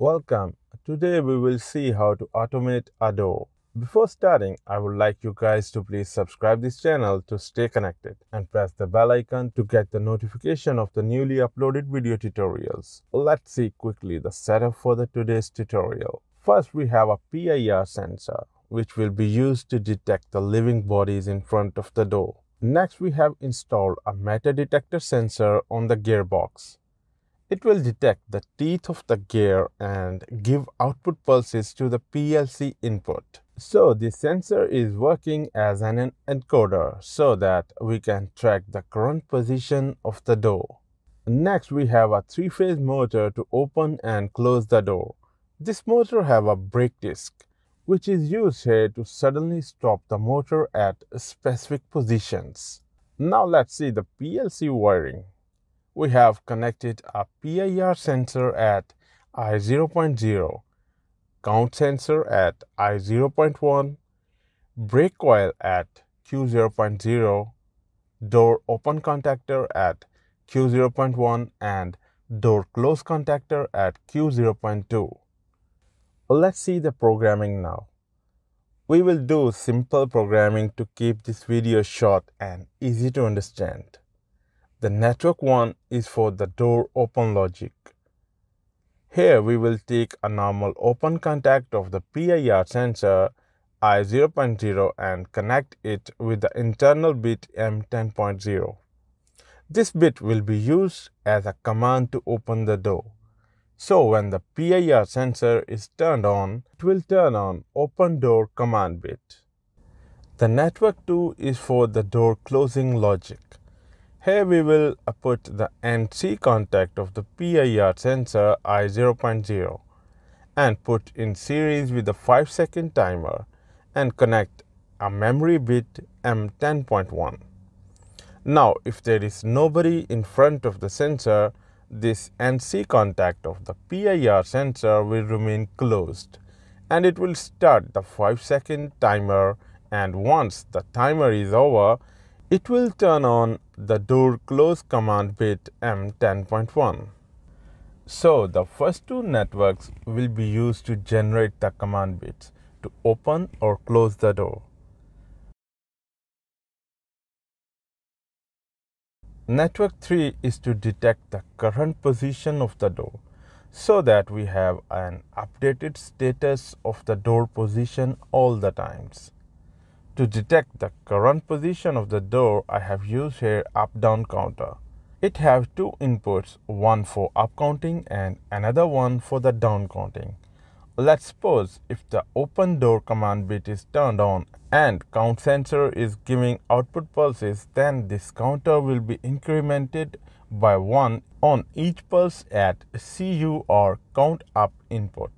Welcome. Today we will see how to automate a door. Before starting, I would like you guys to please subscribe this channel to stay connected and press the bell icon to get the notification of the newly uploaded video tutorials. Let's see quickly the setup for the today's tutorial. First, we have a PIR sensor which will be used to detect the living bodies in front of the door. Next, we have installed a metal detector sensor on the gearbox. It will detect the teeth of the gear and give output pulses to the PLC input. So the sensor is working as an encoder so that we can track the current position of the door. Next we have a three-phase motor to open and close the door. This motor have a brake disc which is used here to suddenly stop the motor at specific positions. Now let's see the PLC wiring. We have connected a PIR sensor at I0.0 count sensor at I0.1, brake coil at Q0.0, door open contactor at Q0.1 and door close contactor at Q0.2. Let's see the programming now. We will do simple programming to keep this video short and easy to understand. The network one is for the door open logic. Here we will take a normal open contact of the PIR sensor I0.0 and connect it with the internal bit M10.0. This bit will be used as a command to open the door. So when the PIR sensor is turned on, it will turn on open door command bit. The network 2 is for the door closing logic. Here we will uh, put the NC contact of the PIR sensor I0.0 and put in series with the 5 second timer and connect a memory bit M10.1. Now if there is nobody in front of the sensor, this NC contact of the PIR sensor will remain closed and it will start the 5 second timer and once the timer is over, it will turn on the door close command bit M10.1. So the first two networks will be used to generate the command bits to open or close the door. Network 3 is to detect the current position of the door so that we have an updated status of the door position all the times. To detect the current position of the door, I have used here up-down counter. It has two inputs, one for up counting and another one for the down counting. Let's suppose if the open door command bit is turned on and count sensor is giving output pulses, then this counter will be incremented by 1 on each pulse at CU or count up input.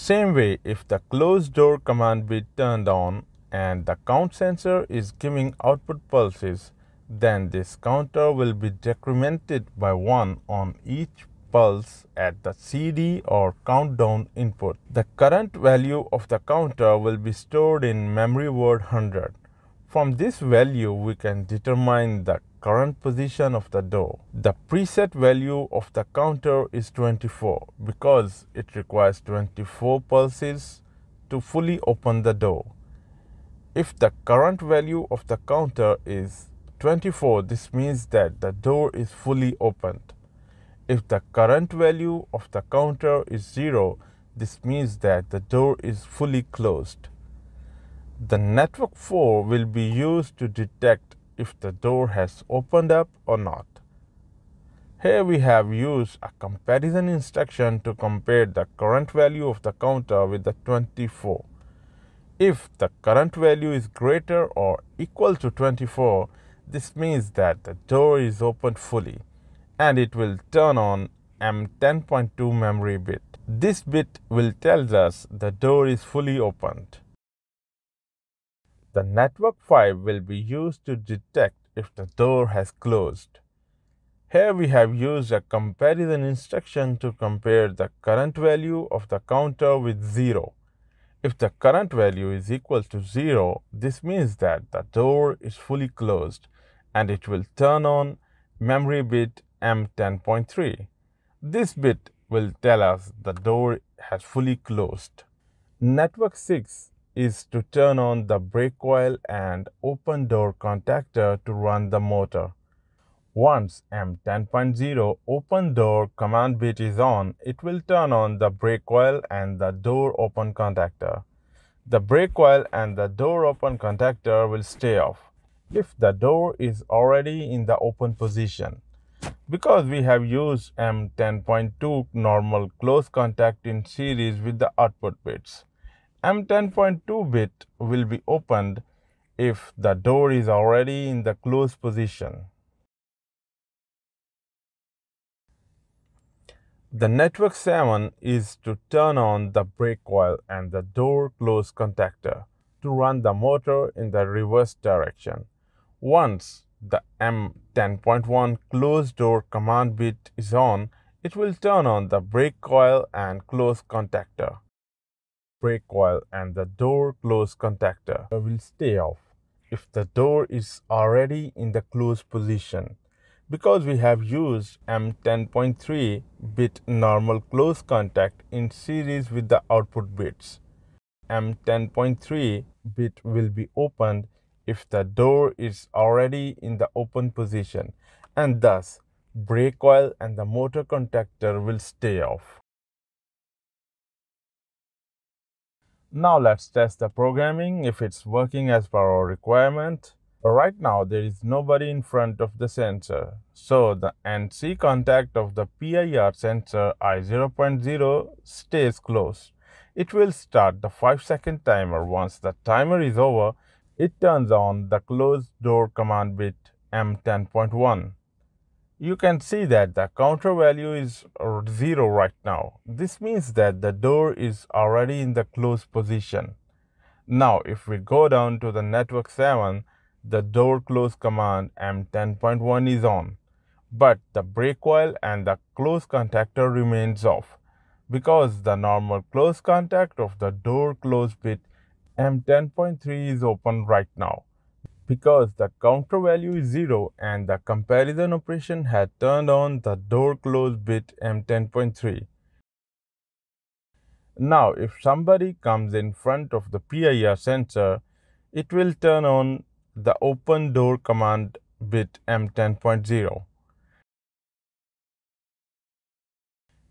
Same way, if the closed door command be turned on and the count sensor is giving output pulses, then this counter will be decremented by 1 on each pulse at the CD or countdown input. The current value of the counter will be stored in memory word 100. From this value, we can determine the current position of the door. The preset value of the counter is 24 because it requires 24 pulses to fully open the door. If the current value of the counter is 24, this means that the door is fully opened. If the current value of the counter is 0, this means that the door is fully closed. The network 4 will be used to detect if the door has opened up or not. Here we have used a comparison instruction to compare the current value of the counter with the 24. If the current value is greater or equal to 24, this means that the door is opened fully and it will turn on M10.2 memory bit. This bit will tell us the door is fully opened. The network 5 will be used to detect if the door has closed. Here we have used a comparison instruction to compare the current value of the counter with 0. If the current value is equal to 0, this means that the door is fully closed and it will turn on memory bit M10.3. This bit will tell us the door has fully closed. Network 6 is to turn on the brake coil and open door contactor to run the motor. Once M10.0 open door command bit is on, it will turn on the brake coil and the door open contactor. The brake coil and the door open contactor will stay off if the door is already in the open position. Because we have used M10.2 normal close contact in series with the output bits. M10.2 bit will be opened if the door is already in the closed position. The network 7 is to turn on the brake coil and the door close contactor to run the motor in the reverse direction. Once the M10.1 closed door command bit is on, it will turn on the brake coil and close contactor. Brake coil and the door close contactor will stay off if the door is already in the closed position. Because we have used M10.3 bit normal close contact in series with the output bits, M10.3 bit will be opened if the door is already in the open position and thus brake coil and the motor contactor will stay off. Now let's test the programming if it's working as per our requirement. Right now there is nobody in front of the sensor. So the NC contact of the PIR sensor I0.0 stays closed. It will start the 5 second timer. Once the timer is over, it turns on the closed door command bit M10.1. You can see that the counter value is uh, 0 right now. This means that the door is already in the closed position. Now if we go down to the network 7, the door close command M10.1 is on, but the brake coil and the close contactor remains off because the normal close contact of the door close bit M10.3 is open right now because the counter value is 0 and the comparison operation had turned on the door close bit M10.3. Now if somebody comes in front of the PIR sensor, it will turn on the open door command bit M10.0.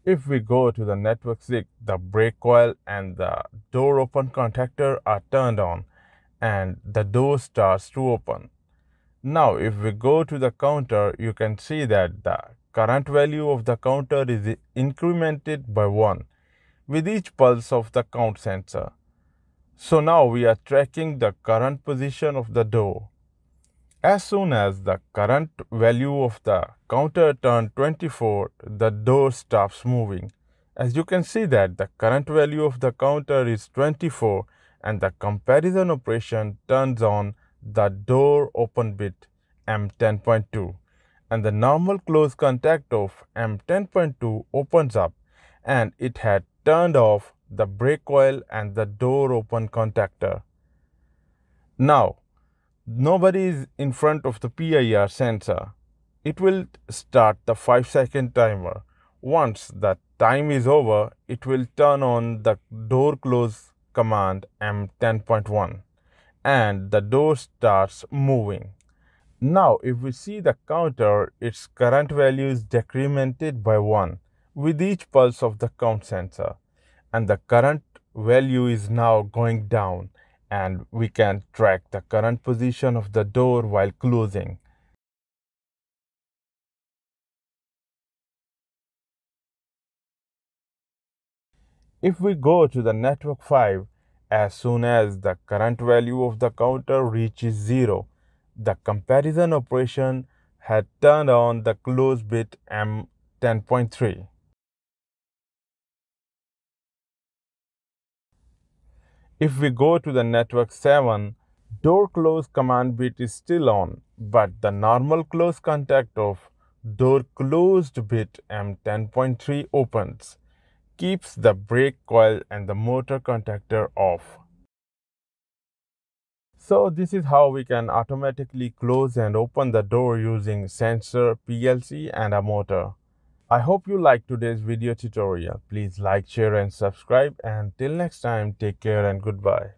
If we go to the network 6, the brake coil and the door open contactor are turned on and the door starts to open. Now if we go to the counter, you can see that the current value of the counter is incremented by 1 with each pulse of the count sensor. So now we are tracking the current position of the door. As soon as the current value of the counter turns 24, the door stops moving. As you can see that the current value of the counter is 24 and the comparison operation turns on the door open bit M10.2 and the normal close contact of M10.2 opens up and it had turned off the brake coil and the door open contactor. Now nobody is in front of the PIR sensor. It will start the 5 second timer. Once the time is over, it will turn on the door close command M10.1 and the door starts moving. Now if we see the counter, its current value is decremented by 1 with each pulse of the count sensor and the current value is now going down and we can track the current position of the door while closing. If we go to the network 5, as soon as the current value of the counter reaches 0, the comparison operation had turned on the close bit M10.3. If we go to the network 7, door close command bit is still on, but the normal close contact of door closed bit M10.3 opens, keeps the brake coil and the motor contactor off. So this is how we can automatically close and open the door using sensor, PLC and a motor. I hope you liked today's video tutorial. Please like, share and subscribe and till next time take care and goodbye.